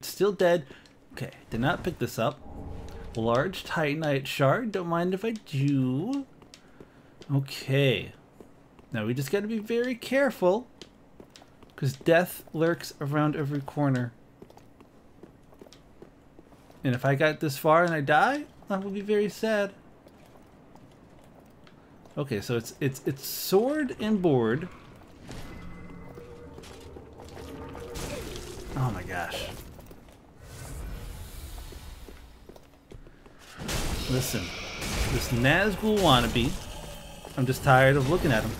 Still dead. Okay, did not pick this up. Large Titanite shard. Don't mind if I do. Okay. Now we just got to be very careful. Because death lurks around every corner. And if I got this far and I die, that would be very sad. Okay, so it's it's it's sword and board. Oh my gosh. Listen, this Nazgul wannabe, I'm just tired of looking at him.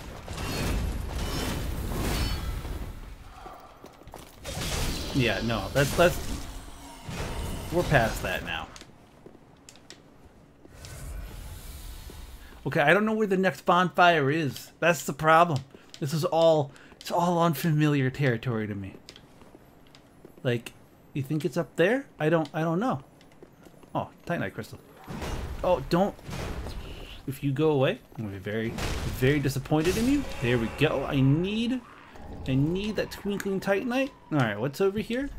Yeah, no, that's that's we're past that now. Okay, I don't know where the next bonfire is. That's the problem. This is all it's all unfamiliar territory to me. Like, you think it's up there? I don't I don't know. Oh, Titanite crystal. Oh, don't if you go away, I'm gonna be very, very disappointed in you. There we go. I need I need that twinkling titanite. Alright, what's over here?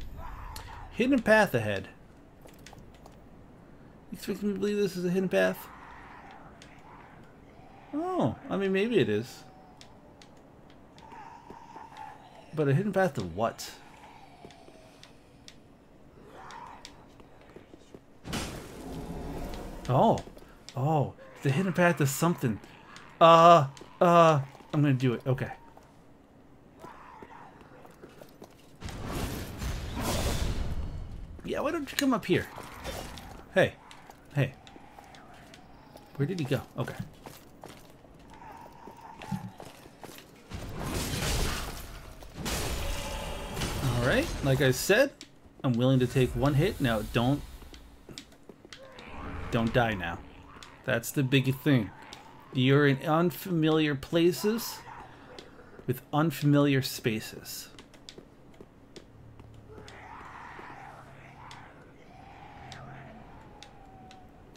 Hidden path ahead. You expect me to believe this is a hidden path? Oh, I mean maybe it is. But a hidden path to what? Oh. Oh. The hidden path to something. Uh, uh, I'm gonna do it. Okay. Yeah, why don't you come up here? Hey. Hey. Where did he go? Okay. Alright, like I said, I'm willing to take one hit. Now, don't... Don't die now. That's the big thing. You're in unfamiliar places with unfamiliar spaces.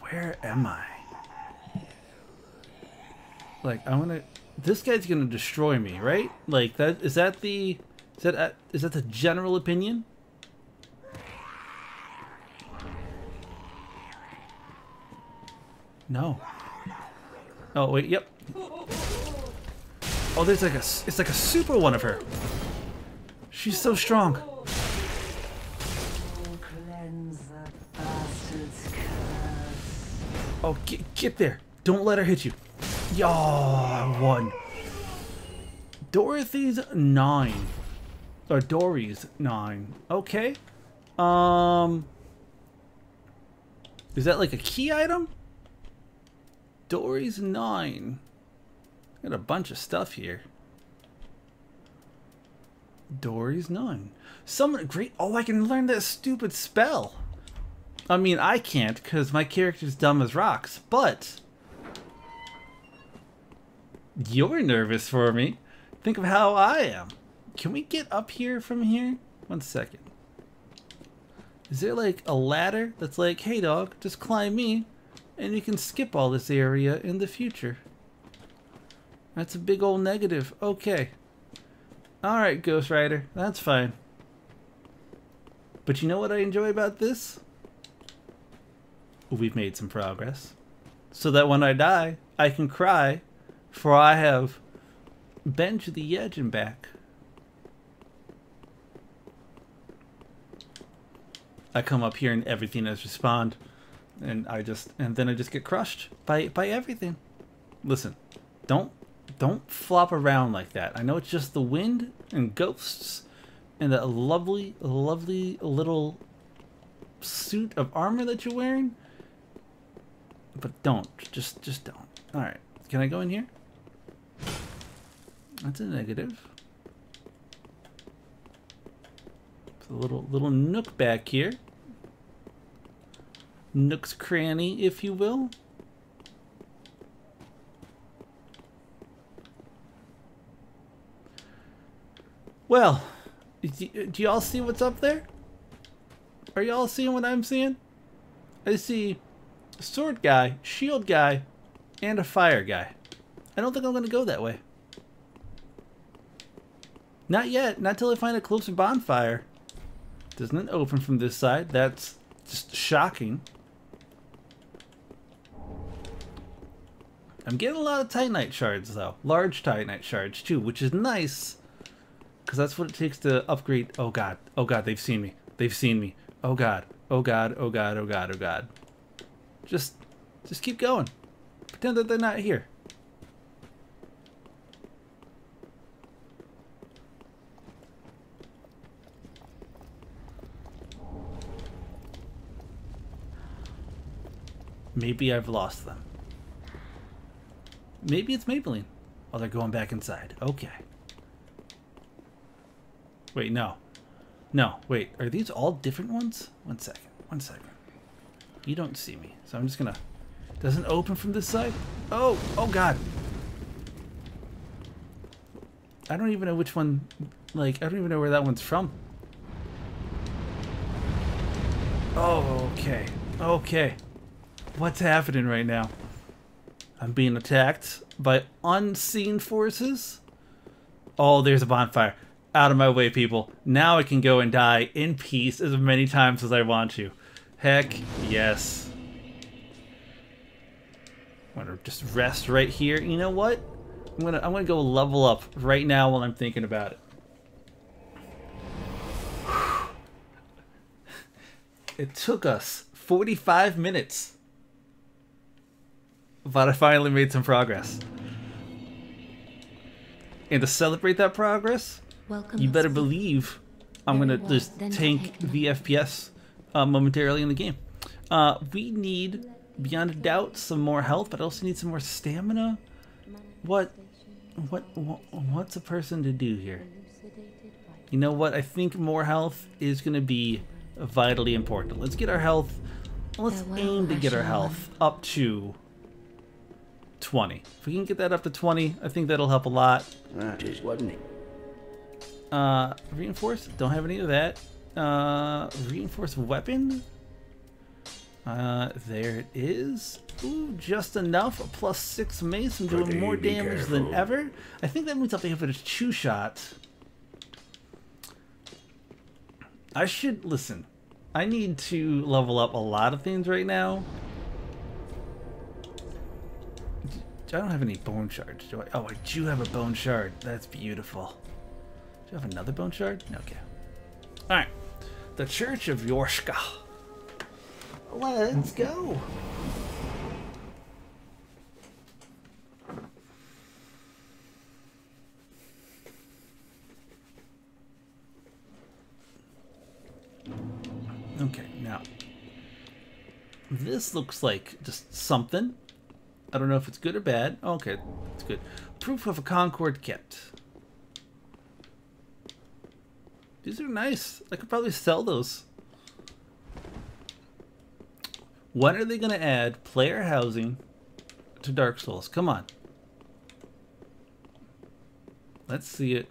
Where am I? Like, I'm gonna... This guy's gonna destroy me, right? Like, that is that the... Is that, is that the general opinion? No. Oh, wait, yep. Oh, there's like a... It's like a super one of her. She's so strong. Oh, get, get there. Don't let her hit you. Yo, I won. Dorothy's 9. Or Dory's 9. Okay. Um... Is that like a key item? Dory's 9. Got a bunch of stuff here. Dory's 9. Someone great. Oh, I can learn that stupid spell. I mean, I can't because my character's dumb as rocks, but you're nervous for me. Think of how I am. Can we get up here from here? One second. Is there like a ladder that's like, hey dog, just climb me and you can skip all this area in the future? That's a big old negative. Okay. Alright, Ghost Rider. That's fine. But you know what I enjoy about this? We've made some progress. So that when I die, I can cry, for I have been to the edge and back. I come up here and everything has respond, and I just and then I just get crushed by by everything. Listen, don't don't flop around like that. I know it's just the wind and ghosts and that lovely lovely little suit of armor that you're wearing. But don't just just don't. All right, can I go in here? That's a negative. It's a little little nook back here. Nook's cranny, if you will. Well, do y'all see what's up there? Are y'all seeing what I'm seeing? I see sword guy, shield guy, and a fire guy. I don't think I'm going to go that way. Not yet. Not till I find a closer bonfire. Doesn't it open from this side? That's just shocking. I'm getting a lot of Titanite shards, though. Large Titanite shards, too, which is nice. Because that's what it takes to upgrade... Oh, God. Oh, God, they've seen me. They've seen me. Oh, God. Oh, God. Oh, God. Oh, God. Oh, God. Just... Just keep going. Pretend that they're not here. Maybe I've lost them. Maybe it's Maybelline. Oh, they're going back inside. Okay. Wait, no. No, wait. Are these all different ones? One second. One second. You don't see me. So I'm just gonna... Doesn't open from this side? Oh! Oh, God! I don't even know which one... Like, I don't even know where that one's from. Oh, okay. Okay. What's happening right now? I'm being attacked by unseen forces. Oh, there's a bonfire. Out of my way, people. Now I can go and die in peace as many times as I want to. Heck yes. I'm gonna just rest right here. You know what? I'm gonna I'm gonna go level up right now while I'm thinking about it. It took us 45 minutes but I finally made some progress. And to celebrate that progress, Welcome you better believe I'm gonna just tank the FPS uh, momentarily in the game. Uh, we need, beyond a doubt, some more health, but I also need some more stamina. What, what, what, what's a person to do here? You know what? I think more health is gonna be vitally important. Let's get our health. Let's aim to get our health up to 20. If we can get that up to 20, I think that'll help a lot. That is, wasn't it? Uh, reinforced? Don't have any of that. Uh, reinforced weapon? Uh, there it is. Ooh, just enough. A plus six mace. I'm doing more damage careful. than ever. I think that means I'll be able to two shot. I should listen. I need to level up a lot of things right now. I don't have any bone shards, do I? Oh, I do have a bone shard. That's beautiful. Do you have another bone shard? Okay. Alright. The Church of Yorshka. Let's go. Okay, now. This looks like just something. I don't know if it's good or bad. Okay, it's good. Proof of a Concord Kept. These are nice. I could probably sell those. When are they going to add player housing to Dark Souls? Come on. Let's see it.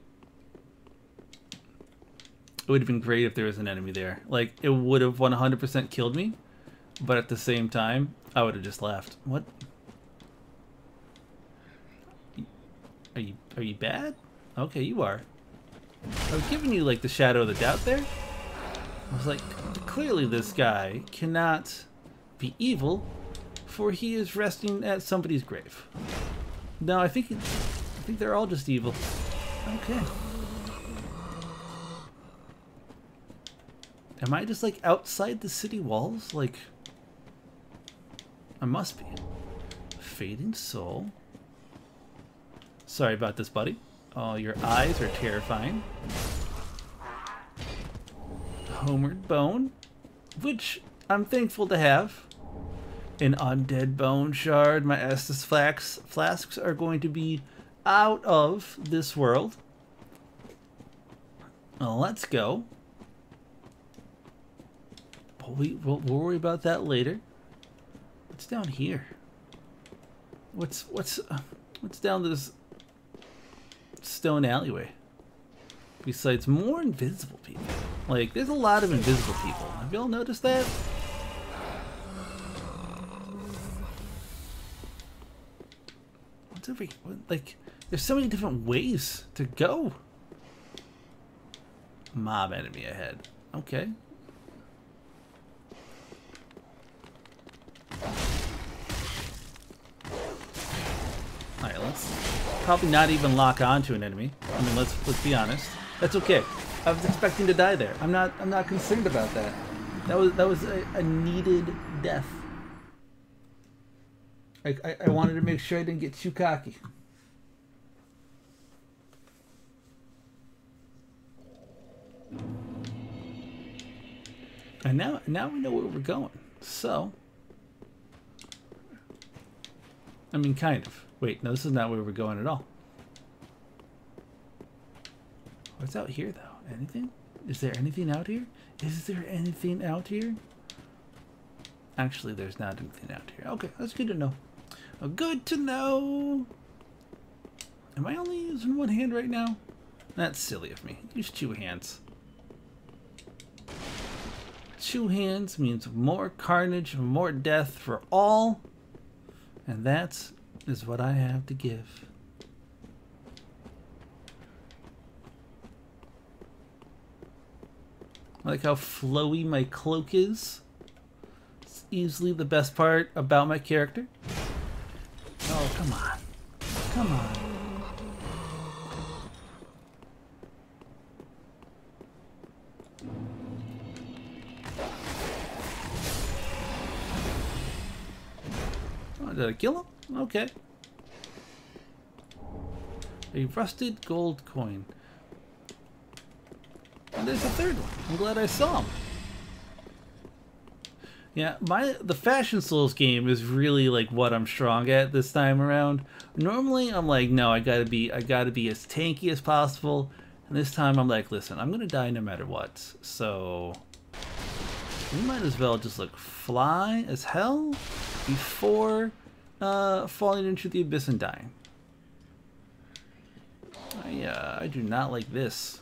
It would have been great if there was an enemy there. Like, it would have 100% killed me. But at the same time, I would have just laughed. What? Are you are you bad? Okay, you are. I was giving you like the shadow of the doubt there. I was like, clearly this guy cannot be evil, for he is resting at somebody's grave. No, I think I think they're all just evil. Okay. Am I just like outside the city walls? Like, I must be. Fading soul. Sorry about this, buddy. Oh, your eyes are terrifying. Homeward Bone, which I'm thankful to have. An undead bone shard. My Estus flax flasks are going to be out of this world. Well, let's go. we, we'll, we'll worry about that later. What's down here? What's what's uh, what's down this stone alleyway. Besides more invisible people. Like, there's a lot of invisible people. Have y'all noticed that? What's every... Like, there's so many different ways to go. Mob enemy ahead. Okay. Alright, let's probably not even lock onto an enemy. I mean, let's let's be honest. That's okay. I was expecting to die there. I'm not I'm not concerned about that. That was that was a, a needed death. I, I, I wanted to make sure I didn't get too cocky. And now now we know where we're going. So I mean kind of. Wait, no, this is not where we're going at all. What's out here though? Anything? Is there anything out here? Is there anything out here? Actually, there's not anything out here. Okay, that's good to know. Oh, good to know. Am I only using one hand right now? That's silly of me. Use two hands. Two hands means more carnage, more death for all. And that is what I have to give. I like how flowy my cloak is. It's easily the best part about my character. Oh, come on. Come on. Kill him? Okay. A rusted gold coin. And there's a third one. I'm glad I saw him. Yeah, my the Fashion Souls game is really like what I'm strong at this time around. Normally I'm like, no, I gotta be I gotta be as tanky as possible. And this time I'm like, listen, I'm gonna die no matter what. So we might as well just like fly as hell before uh, falling into the abyss and dying. I uh, I do not like this.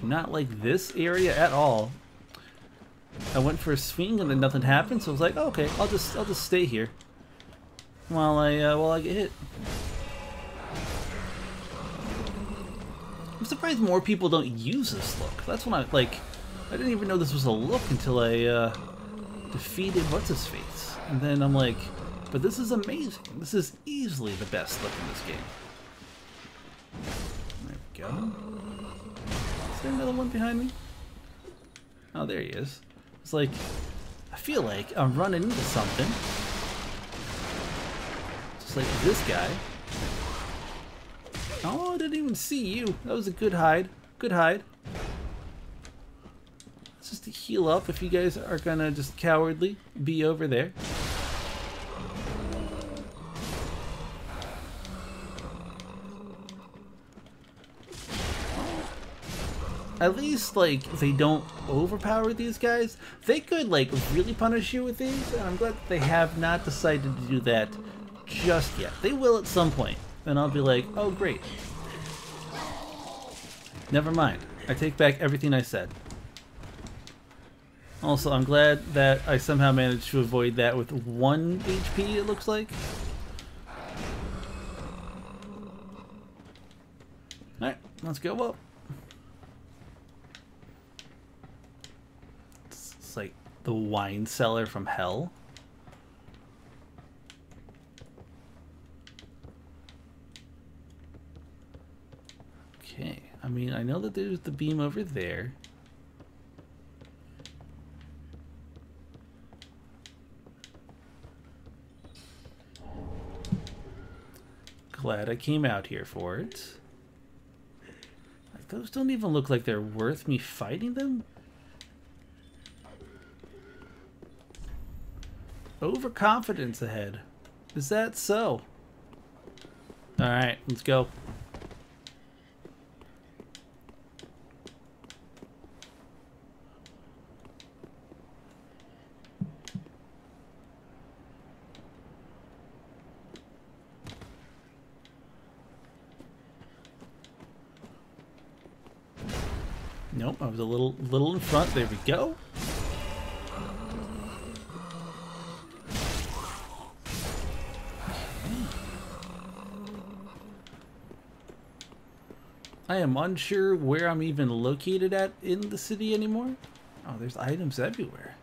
Do not like this area at all. I went for a swing and then nothing happened, so I was like, oh, okay, I'll just I'll just stay here while I uh, while I get hit. I'm surprised more people don't use this look. That's when I like. I didn't even know this was a look until I uh, defeated what's his face, and then I'm like, but this is amazing. This is easily the best look in this game. There we go. Is there another one behind me? Oh, there he is. It's like, I feel like I'm running into something. Just like this guy. Oh, I didn't even see you. That was a good hide. Good hide. Just to heal up if you guys are gonna just cowardly be over there. at least like they don't overpower these guys. They could like really punish you with these, and I'm glad they have not decided to do that just yet. They will at some point, and I'll be like, oh great. Never mind. I take back everything I said. Also, I'm glad that I somehow managed to avoid that with one HP, it looks like. Alright, let's go up. It's like the wine cellar from hell. Okay, I mean, I know that there's the beam over there. Glad I came out here for it. Like, those don't even look like they're worth me fighting them. Overconfidence ahead. Is that so? Alright, let's go. Was a little little in front. There we go. I am unsure where I'm even located at in the city anymore. Oh, there's items everywhere.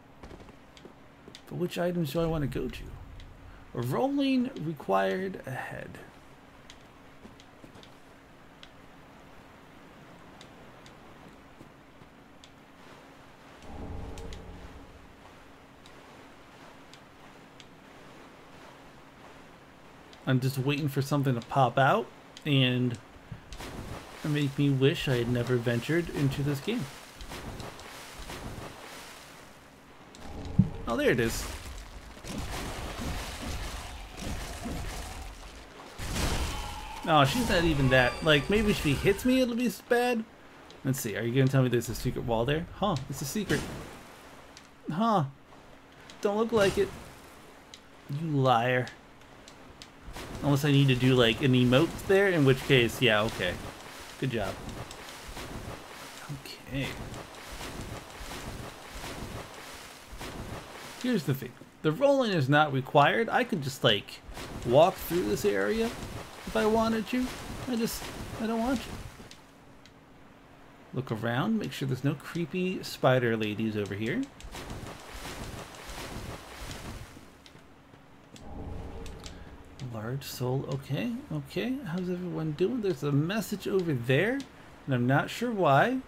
But which items do I want to go to? Rolling required ahead. I'm just waiting for something to pop out and make me wish I had never ventured into this game. Oh, there it is. Oh, she's not even that. Like, maybe if she hits me, it'll be bad. Let's see. Are you to tell me there's a secret wall there? Huh. It's a secret. Huh. Don't look like it. You liar. Unless I need to do, like, an emote there, in which case, yeah, okay. Good job. Okay. Here's the thing. The rolling is not required. I could just, like, walk through this area if I wanted to. I just, I don't want to. Look around, make sure there's no creepy spider ladies over here. Soul, okay, okay. How's everyone doing? There's a message over there, and I'm not sure why.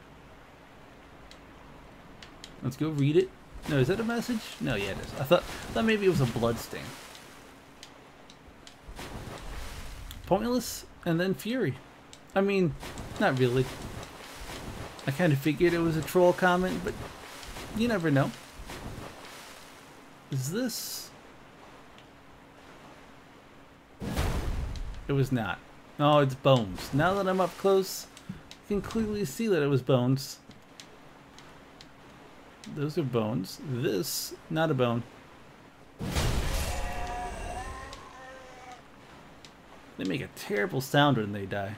Let's go read it. No, is that a message? No, yeah, it is. I thought, I thought maybe it was a blood stain. Pointless, and then Fury. I mean, not really. I kind of figured it was a troll comment, but you never know. Is this... It was not. No, it's bones. Now that I'm up close, I can clearly see that it was bones. Those are bones. This, not a bone. They make a terrible sound when they die.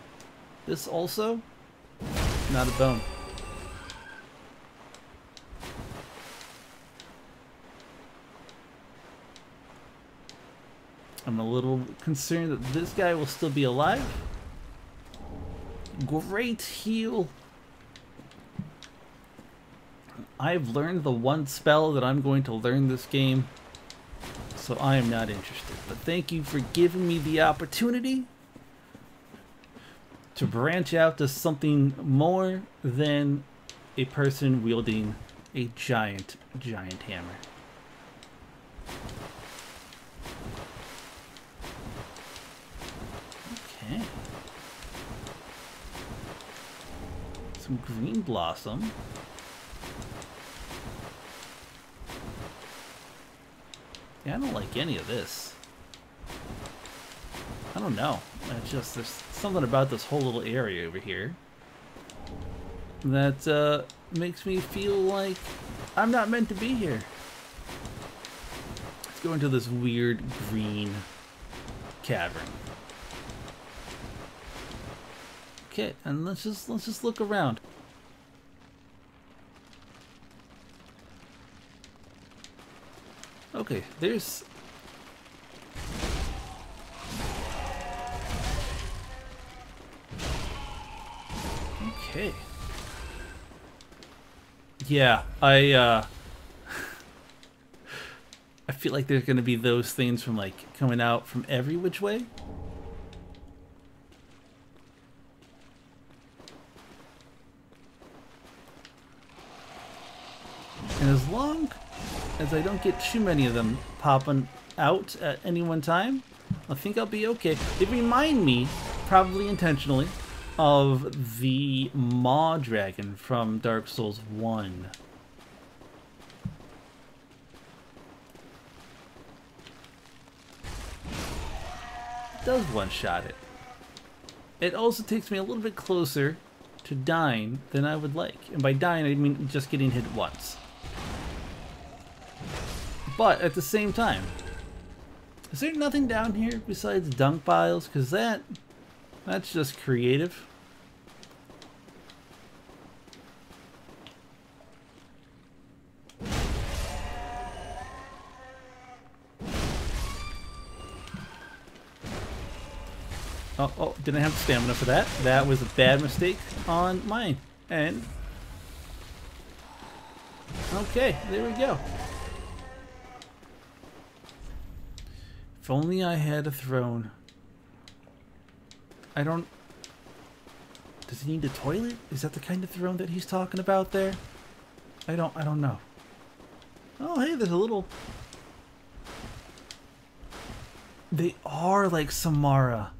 This also, not a bone. I'm a little concerned that this guy will still be alive. Great heal. I've learned the one spell that I'm going to learn this game, so I am not interested. But thank you for giving me the opportunity to branch out to something more than a person wielding a giant, giant hammer. Okay. Some green blossom. Yeah, I don't like any of this. I don't know. It's just, there's something about this whole little area over here that uh, makes me feel like I'm not meant to be here. Let's go into this weird green cavern. Okay, and let's just let's just look around. Okay, there's Okay. Yeah, I uh I feel like there's gonna be those things from like coming out from every which way. And as long as I don't get too many of them popping out at any one time, I think I'll be okay. They remind me, probably intentionally, of the Maw Dragon from Dark Souls 1. It does one-shot it. It also takes me a little bit closer to dying than I would like. And by dying, I mean just getting hit once. But at the same time, is there nothing down here besides dunk piles? Because that, that's just creative. Oh, oh, didn't have stamina for that. That was a bad mistake on mine. And... Okay, there we go. If only I had a throne. I don't... Does he need a toilet? Is that the kind of throne that he's talking about there? I don't, I don't know. Oh, hey, there's a little... They are like Samara.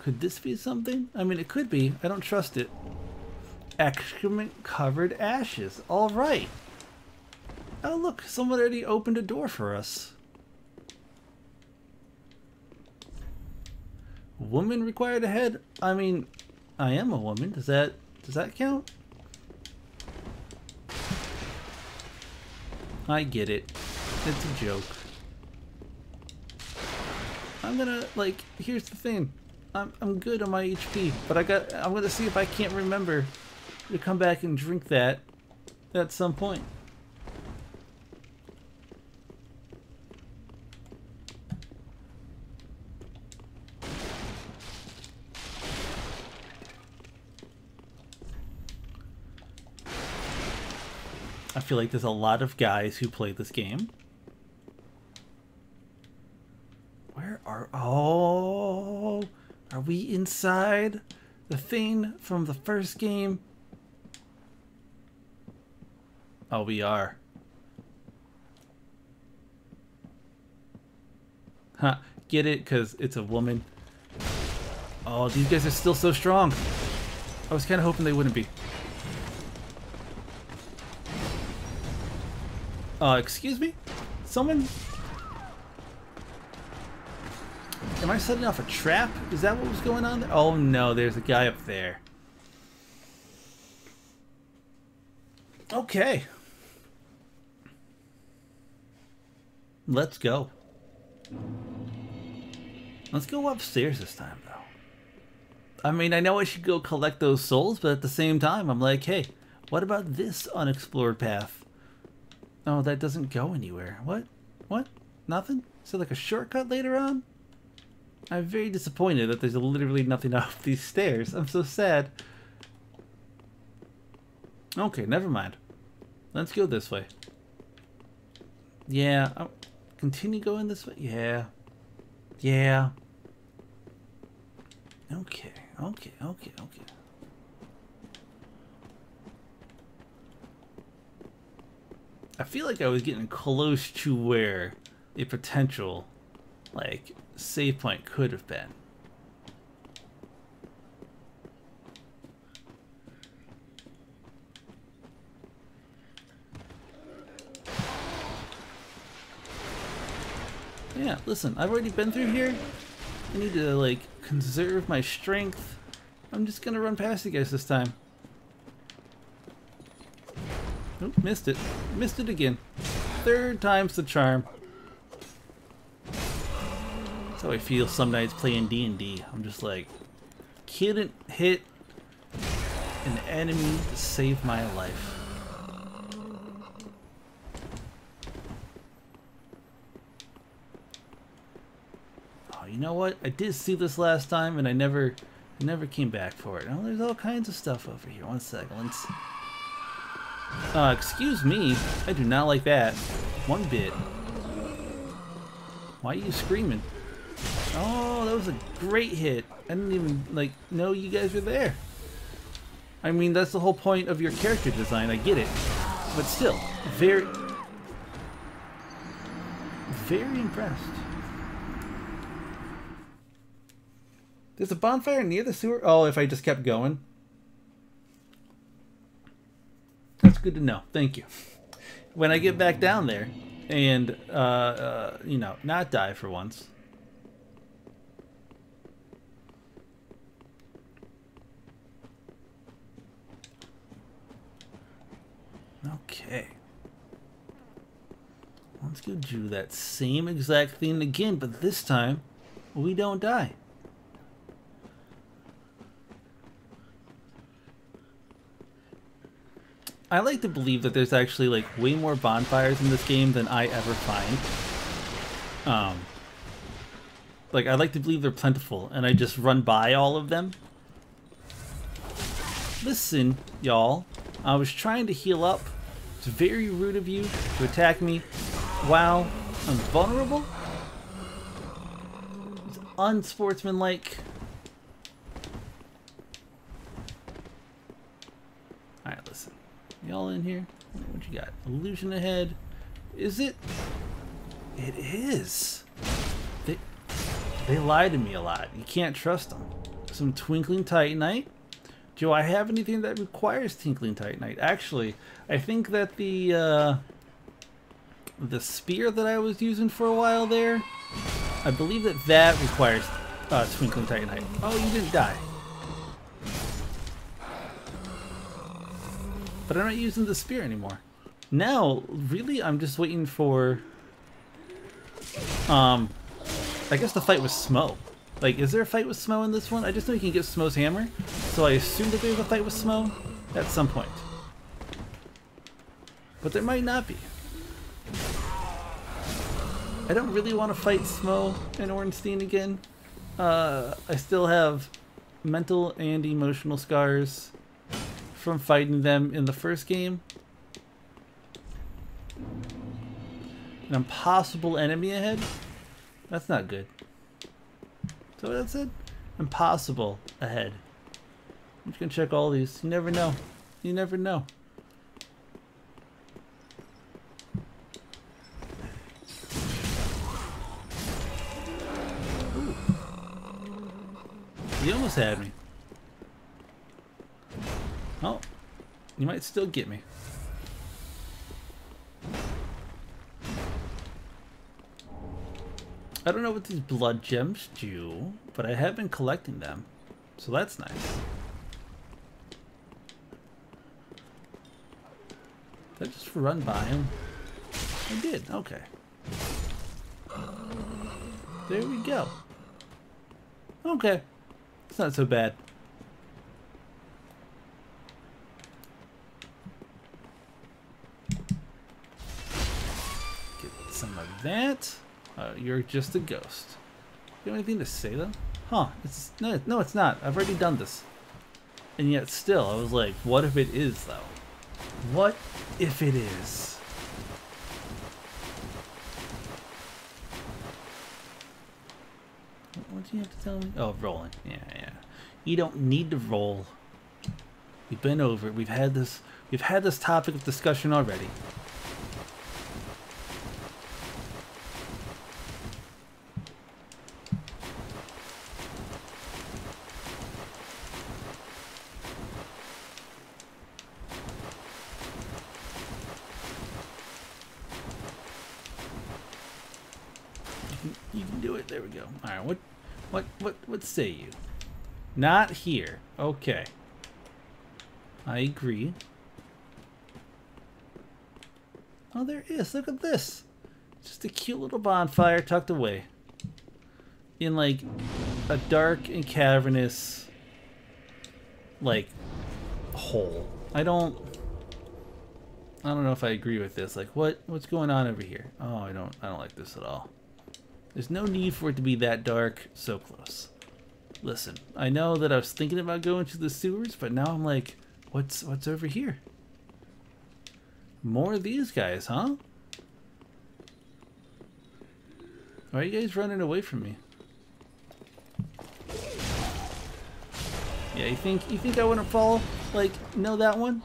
Could this be something? I mean, it could be. I don't trust it. Excrement-covered ashes. All right. Oh, look. Someone already opened a door for us. Woman required ahead? I mean, I am a woman. Does that does that count? I get it. It's a joke. I'm gonna like here's the thing. I'm I'm good on my HP, but I got I'm gonna see if I can't remember to come back and drink that at some point. Feel like there's a lot of guys who play this game. Where are... Oh... Are we inside the thing from the first game? Oh, we are. Huh. Get it? Because it's a woman. Oh, these guys are still so strong. I was kind of hoping they wouldn't be. Uh, excuse me? Someone... Am I setting off a trap? Is that what was going on there? Oh no, there's a guy up there. Okay. Let's go. Let's go upstairs this time, though. I mean, I know I should go collect those souls, but at the same time, I'm like, hey, what about this unexplored path? Oh, that doesn't go anywhere. What? What? Nothing? Is it like a shortcut later on? I'm very disappointed that there's literally nothing up these stairs. I'm so sad. Okay, never mind. Let's go this way. Yeah, I'll continue going this way. Yeah. Yeah. Okay, okay, okay, okay. I feel like I was getting close to where a potential, like, save point could have been. Yeah, listen, I've already been through here. I need to, like, conserve my strength. I'm just gonna run past you guys this time. Oop, missed it. Missed it again. Third time's the charm. That's how I feel some nights playing D&D. I'm just like, couldn't hit an enemy to save my life. Oh, you know what? I did see this last time and I never, never came back for it. Oh, there's all kinds of stuff over here. One second, let's... Uh, excuse me. I do not like that. One bit. Why are you screaming? Oh, that was a great hit. I didn't even, like, know you guys were there. I mean, that's the whole point of your character design. I get it. But still, very... Very impressed. There's a bonfire near the sewer? Oh, if I just kept going. That's good to know. Thank you. When I get back down there and, uh, uh, you know, not die for once. Okay. Let's go do that same exact thing again, but this time we don't die. I like to believe that there's actually like way more bonfires in this game than I ever find. Um, Like, I like to believe they're plentiful, and I just run by all of them. Listen, y'all. I was trying to heal up. It's very rude of you to attack me while I'm vulnerable. It's unsportsmanlike. Alright, listen. Y'all in here? What you got? Illusion ahead. Is it? It is. They, they lie to me a lot. You can't trust them. Some Twinkling Titanite. Do I have anything that requires Twinkling Titanite? Actually, I think that the uh, the spear that I was using for a while there, I believe that that requires uh, Twinkling Titanite. Oh, you didn't die. But I'm not using the spear anymore. Now, really, I'm just waiting for... Um, I guess the fight with Smough. Like, is there a fight with Smough in this one? I just know you can get Smough's hammer, so I assume that there's a fight with Smough at some point. But there might not be. I don't really want to fight Smough and Ornstein again. Uh, I still have mental and emotional scars from fighting them in the first game. An impossible enemy ahead? That's not good. So that said? Impossible ahead. I'm just gonna check all these. You never know. You never know. Ooh. You almost had me. You might still get me. I don't know what these blood gems do, but I have been collecting them. So that's nice. Did I just run by him? I did, okay. There we go. Okay. It's not so bad. Get some of that. Uh, you're just a ghost. You have anything to say though? Huh? It's no, no, it's not. I've already done this. And yet still, I was like, what if it is though? What if it is? What do you have to tell me? Oh, rolling. Yeah, yeah. You don't need to roll. We've been over it. We've had this. We've had this topic of discussion already. You can do it. There we go. All right. What, what, what, what say you? Not here. Okay. I agree. Oh, there is. Look at this. Just a cute little bonfire tucked away. In, like, a dark and cavernous, like, hole. I don't... I don't know if I agree with this. Like, what what's going on over here? Oh, I don't I don't like this at all. There's no need for it to be that dark so close. Listen, I know that I was thinking about going to the sewers, but now I'm like, what's what's over here? More of these guys, huh? Why are you guys running away from me? Yeah, you think you think I wouldn't fall? Like, know that one?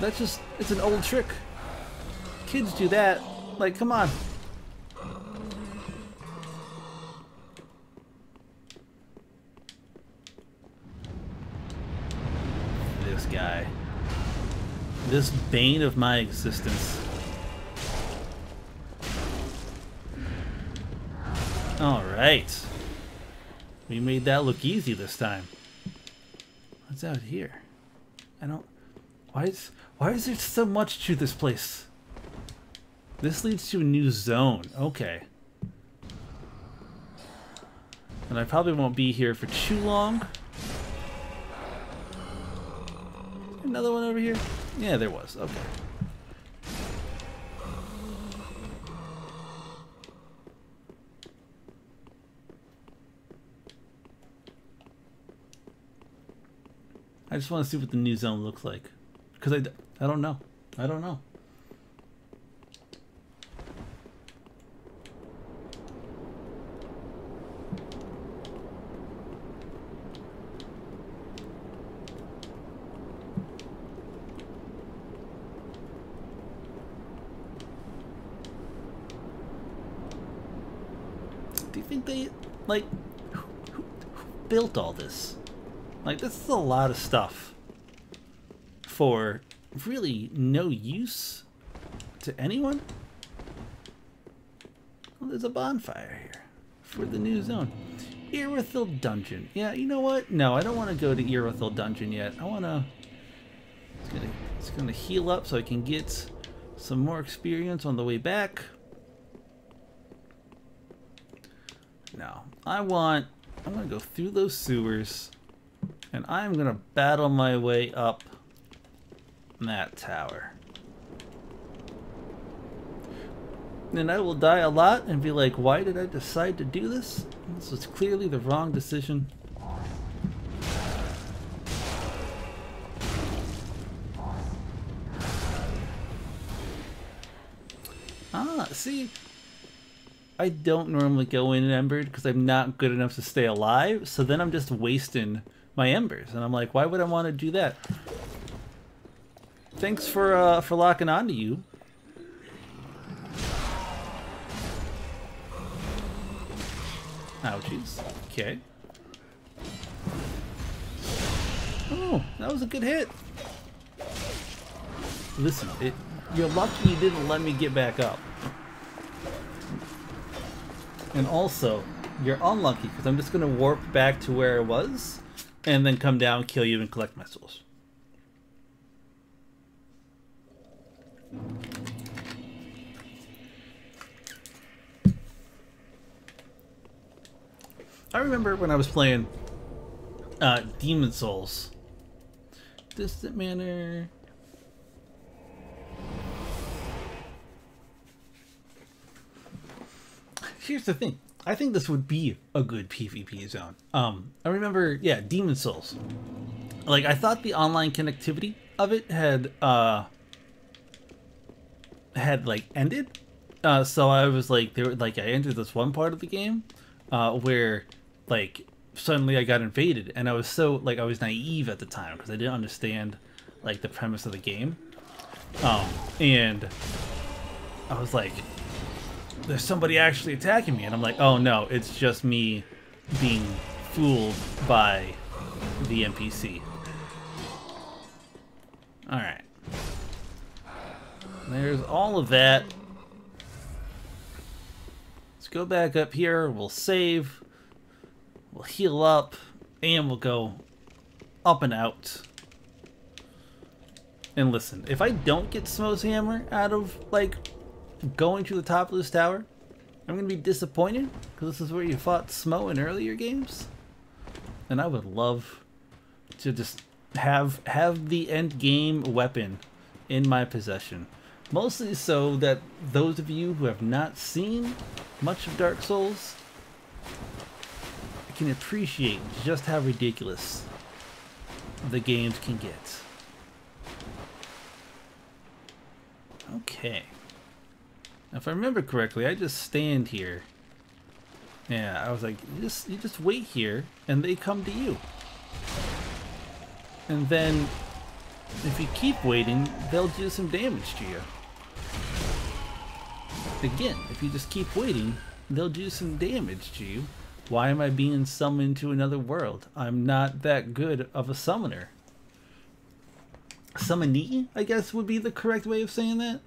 That's just it's an old trick. Kids do that. Like, come on. This guy. This bane of my existence. Alright. We made that look easy this time. What's out here? I don't... Why is, why is there so much to this place? This leads to a new zone. Okay. And I probably won't be here for too long. Another one over here? Yeah, there was. Okay. I just want to see what the new zone looks like. Because I, I don't know. I don't know. Built all this? Like, this is a lot of stuff for really no use to anyone. Well, there's a bonfire here for the new zone. Irithyll Dungeon. Yeah, you know what? No, I don't want to go to Irithyll Dungeon yet. I want to... It's gonna, it's gonna heal up so I can get some more experience on the way back. No, I want... I'm gonna go through those sewers and I'm gonna battle my way up that tower. And I will die a lot and be like, why did I decide to do this? This was clearly the wrong decision. Ah, see, I don't normally go in Embered because I'm not good enough to stay alive, so then I'm just wasting my embers, and I'm like, why would I want to do that? Thanks for uh, for locking on to you. Ouchies. Okay. Oh, that was a good hit. Listen, it, you're lucky you didn't let me get back up. And also, you're unlucky because I'm just going to warp back to where I was and then come down, kill you, and collect my souls. I remember when I was playing uh, Demon Souls. Distant Manor. Here's the thing. I think this would be a good PvP zone. Um, I remember, yeah, Demon Souls. Like, I thought the online connectivity of it had, uh, had, like, ended. Uh, so I was like, there, like, I entered this one part of the game, uh, where, like, suddenly I got invaded, and I was so, like, I was naive at the time, because I didn't understand, like, the premise of the game. Um, and I was like, there's somebody actually attacking me. And I'm like, oh no, it's just me being fooled by the NPC. Alright. There's all of that. Let's go back up here. We'll save. We'll heal up. And we'll go up and out. And listen, if I don't get Smough's Hammer out of, like, going to the top of this tower, I'm going to be disappointed because this is where you fought Smough in earlier games. And I would love to just have have the end game weapon in my possession. Mostly so that those of you who have not seen much of Dark Souls can appreciate just how ridiculous the games can get. Okay. If I remember correctly, I just stand here. Yeah, I was like, you just you just wait here, and they come to you. And then, if you keep waiting, they'll do some damage to you. Again, if you just keep waiting, they'll do some damage to you. Why am I being summoned to another world? I'm not that good of a summoner. Summonee, I guess would be the correct way of saying that.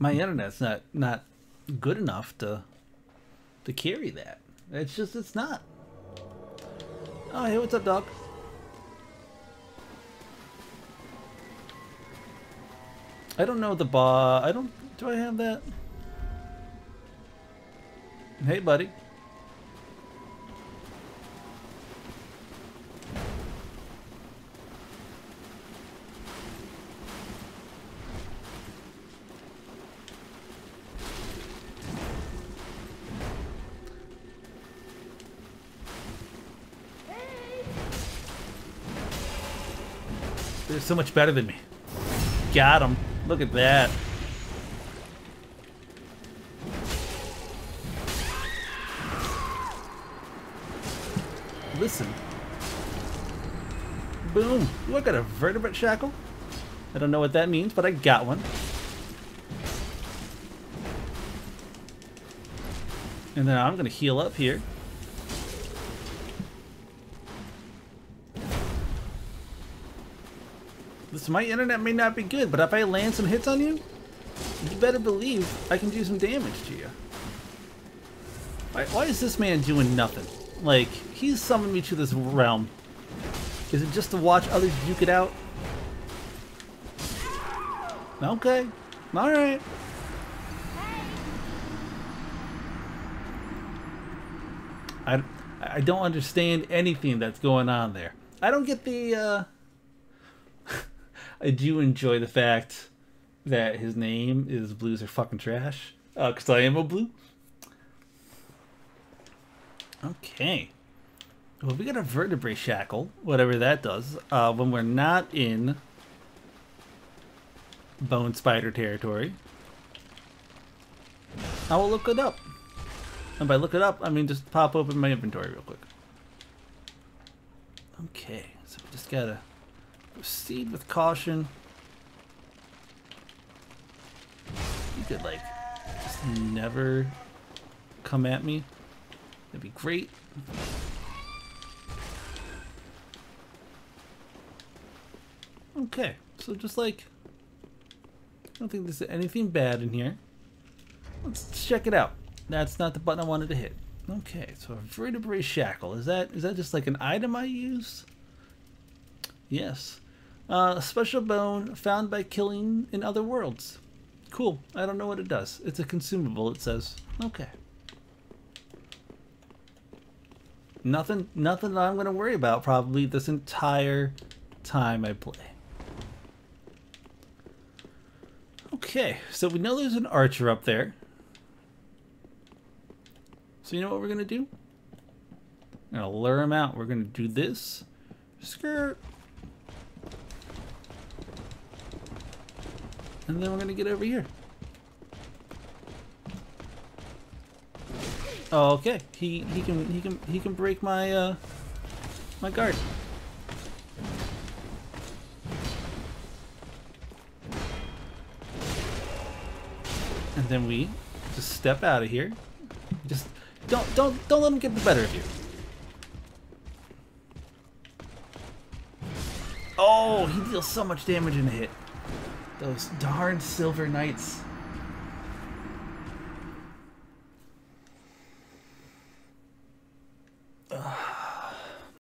My internet's not not good enough to to carry that. It's just it's not. Oh hey, what's up, dog? I don't know the bar. I don't. Do I have that? Hey, buddy. So much better than me. Got him. Look at that. Listen. Boom. Look at a vertebrate shackle. I don't know what that means, but I got one. And then I'm going to heal up here. My internet may not be good, but if I land some hits on you, you better believe I can do some damage to you. Why, is this man doing nothing? Like, he's summoned me to this realm. Is it just to watch others duke it out? Okay. Alright. I, I don't understand anything that's going on there. I don't get the, uh... I do enjoy the fact that his name is Blues are fucking trash. Uh, cause I am a blue. Okay. Well, we got a vertebrae shackle, whatever that does, uh, when we're not in bone spider territory. I will look it up. And by look it up, I mean just pop open my inventory real quick. Okay, so we just gotta proceed with caution. You could like just never come at me. That'd be great. Okay, so just like, I don't think there's anything bad in here. Let's check it out. That's not the button I wanted to hit. Okay, so a vertebrae shackle. Is that is that just like an item I use? Yes. Uh, a special bone found by killing in other worlds. Cool. I don't know what it does. It's a consumable, it says. Okay. Nothing nothing that I'm gonna worry about probably this entire time I play. Okay, so we know there's an archer up there. So you know what we're gonna do? We're gonna lure him out. We're gonna do this. Skirt. And then we're gonna get over here. Okay. He he can he can he can break my uh my guard. And then we just step out of here. Just don't don't don't let him get the better of you. Oh, he deals so much damage in a hit. Those darn silver knights.